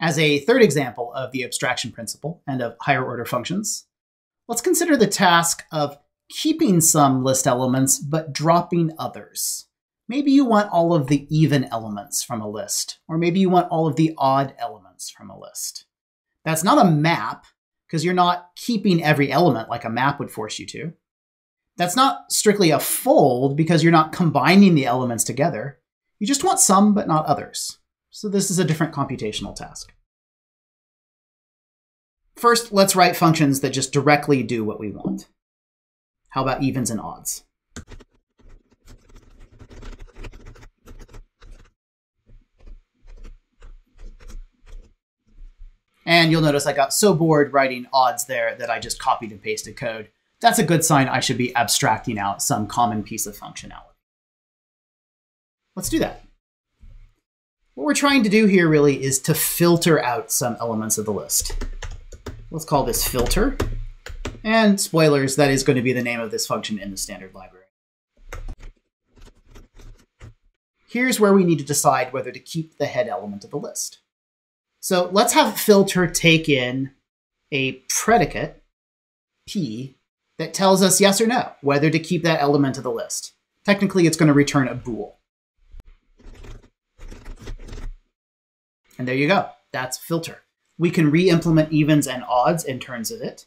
As a third example of the abstraction principle and of higher order functions, let's consider the task of keeping some list elements but dropping others. Maybe you want all of the even elements from a list, or maybe you want all of the odd elements from a list. That's not a map, because you're not keeping every element like a map would force you to. That's not strictly a fold, because you're not combining the elements together. You just want some, but not others. So this is a different computational task. First, let's write functions that just directly do what we want. How about evens and odds? And you'll notice I got so bored writing odds there that I just copied and pasted code. That's a good sign I should be abstracting out some common piece of functionality. Let's do that. What we're trying to do here really is to filter out some elements of the list. Let's call this filter. And spoilers, that is going to be the name of this function in the standard library. Here's where we need to decide whether to keep the head element of the list. So let's have filter take in a predicate, p, that tells us yes or no, whether to keep that element of the list. Technically, it's going to return a bool. And there you go. That's filter. We can re-implement evens and odds in terms of it.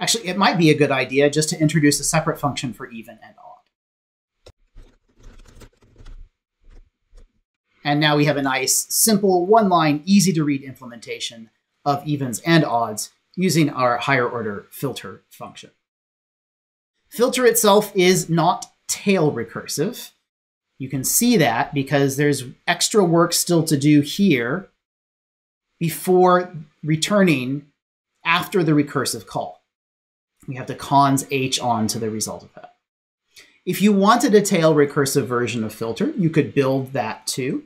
Actually, it might be a good idea just to introduce a separate function for even and odd. And now we have a nice, simple, one-line, easy-to-read implementation of evens and odds using our higher order filter function. Filter itself is not tail recursive. You can see that because there's extra work still to do here before returning after the recursive call. We have to cons h on to the result of that. If you wanted a tail recursive version of filter, you could build that too.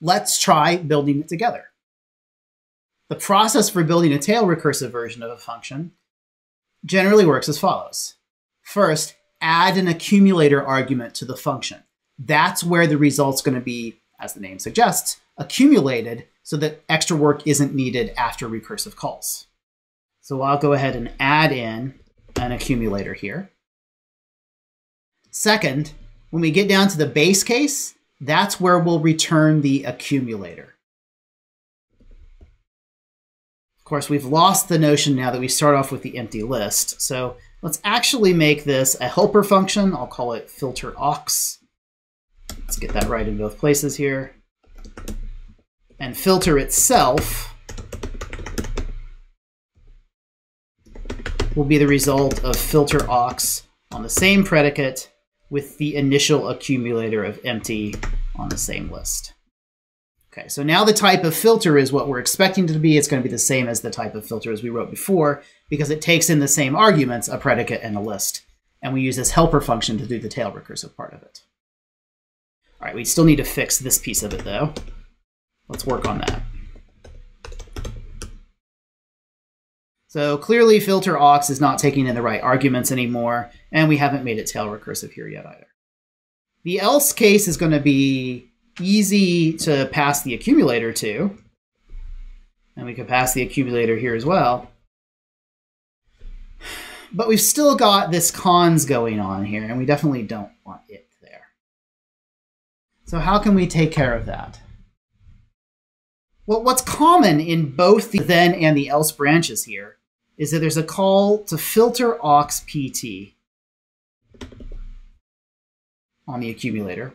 Let's try building it together. The process for building a tail recursive version of a function generally works as follows. First, add an accumulator argument to the function. That's where the result's going to be, as the name suggests, accumulated so that extra work isn't needed after recursive calls. So I'll go ahead and add in an accumulator here. Second, when we get down to the base case, that's where we'll return the accumulator. Of course, we've lost the notion now that we start off with the empty list. So let's actually make this a helper function. I'll call it filter aux. Let's get that right in both places here. And filter itself will be the result of filter aux on the same predicate with the initial accumulator of empty on the same list. Okay, so now the type of filter is what we're expecting to be. It's going to be the same as the type of filter as we wrote before because it takes in the same arguments, a predicate and a list. And we use this helper function to do the tail recursive part of it. All right, we still need to fix this piece of it though. Let's work on that. So clearly filter aux is not taking in the right arguments anymore, and we haven't made it tail recursive here yet either. The else case is going to be easy to pass the accumulator to, and we could pass the accumulator here as well. But we've still got this cons going on here, and we definitely don't want it there. So how can we take care of that? Well, what's common in both the then and the else branches here is that there's a call to filter aux pt on the accumulator.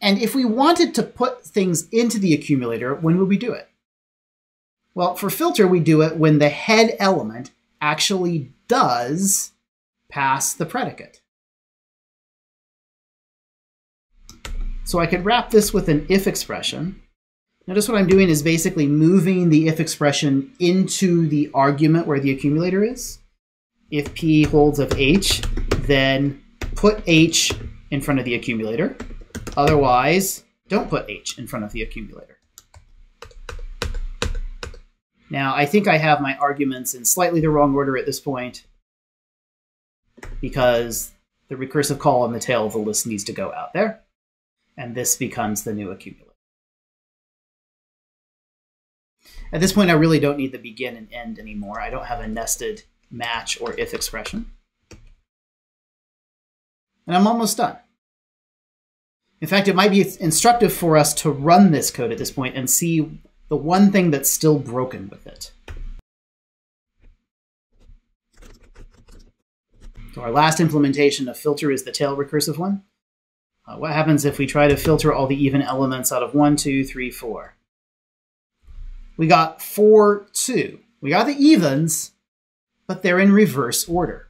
And if we wanted to put things into the accumulator, when would we do it? Well, for filter, we do it when the head element actually does pass the predicate. So I could wrap this with an if expression Notice what I'm doing is basically moving the if expression into the argument where the accumulator is. If p holds of h, then put h in front of the accumulator. Otherwise, don't put h in front of the accumulator. Now, I think I have my arguments in slightly the wrong order at this point because the recursive call on the tail of the list needs to go out there. And this becomes the new accumulator. At this point, I really don't need the begin and end anymore. I don't have a nested match or if expression. And I'm almost done. In fact, it might be instructive for us to run this code at this point and see the one thing that's still broken with it. So our last implementation of filter is the tail recursive one. Uh, what happens if we try to filter all the even elements out of 1, 2, 3, 4? We got 4, 2. We got the evens, but they're in reverse order.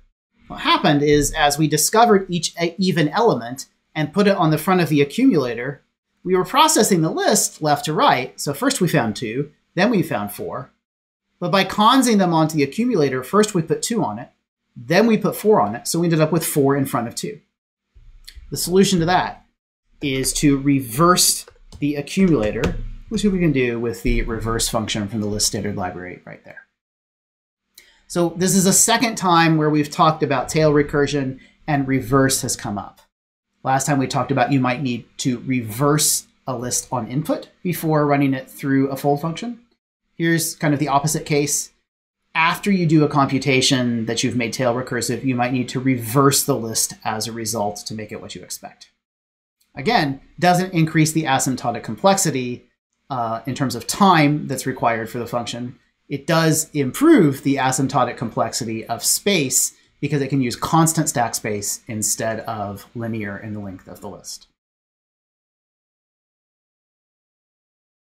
What happened is as we discovered each even element and put it on the front of the accumulator, we were processing the list left to right. So first we found 2, then we found 4. But by consing them onto the accumulator, first we put 2 on it, then we put 4 on it, so we ended up with 4 in front of 2. The solution to that is to reverse the accumulator, which we can do with the reverse function from the list standard library right there. So this is a second time where we've talked about tail recursion and reverse has come up. Last time we talked about you might need to reverse a list on input before running it through a fold function. Here's kind of the opposite case after you do a computation that you've made tail recursive, you might need to reverse the list as a result to make it what you expect. Again, doesn't increase the asymptotic complexity uh, in terms of time that's required for the function. It does improve the asymptotic complexity of space because it can use constant stack space instead of linear in the length of the list.